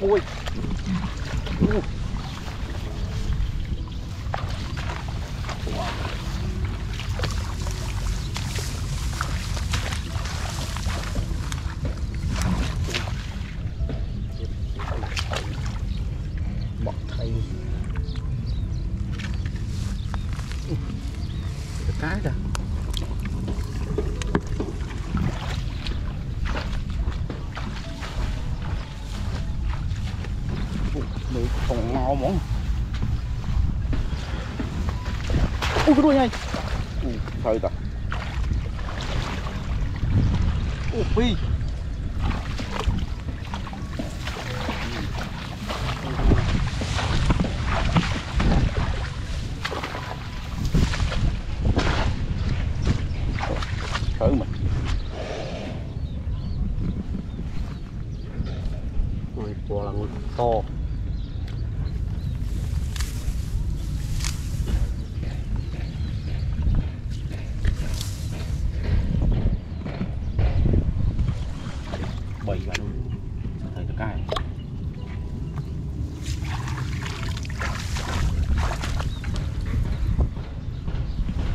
ui. Ui. Cái rồi ui cái đuôi này ui thôi ta ui phi thử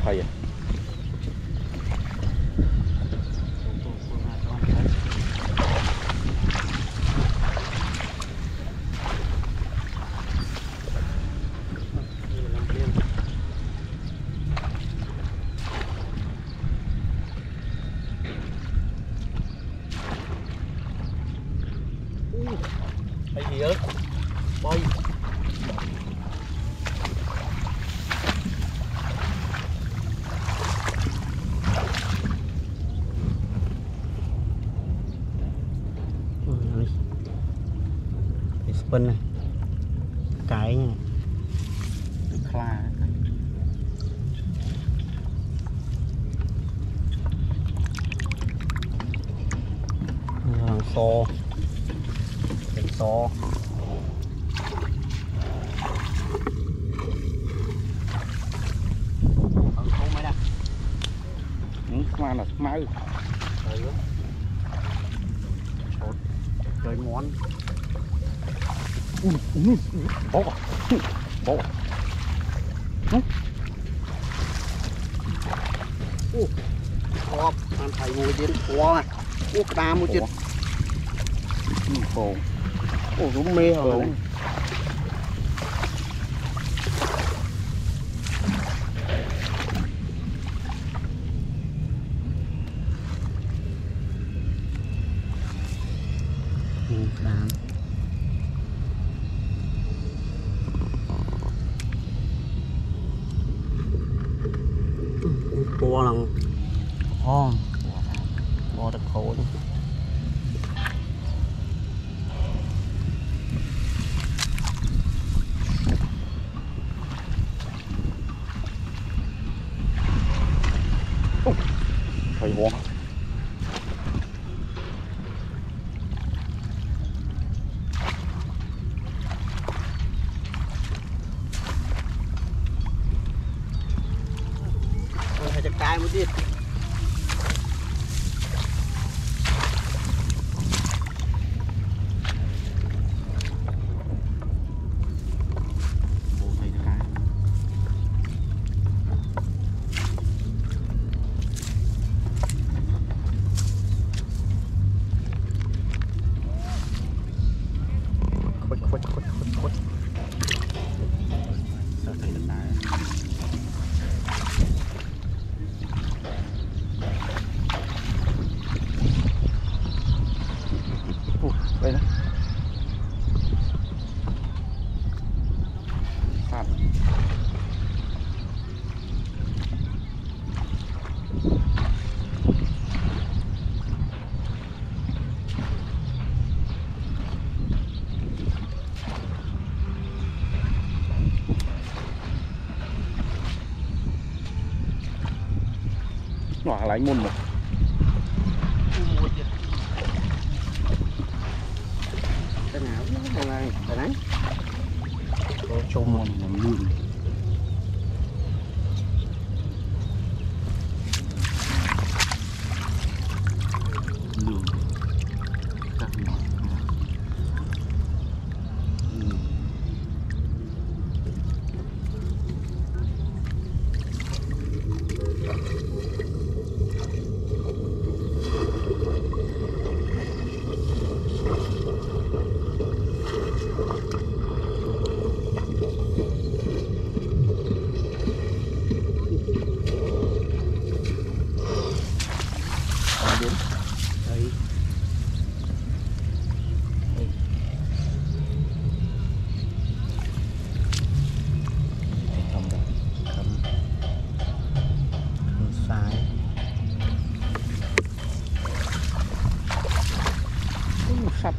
可以。Spin này. Cái này. Kla Hàng xô. Cái xô. Mà là máu Ừ. Chốt Chơi món Ui, ui, ui, bó à Bó à Nó Ô ăn thầy ngồi trên Quá à Ô, cái một chân khổ Ô, rúm mê Water cold. Quả lánh môn một. Cái nào cái này cái này. Có chung môn lương lương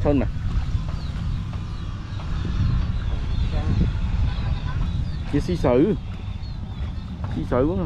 thôn mà. Kia xí sự xí sử quá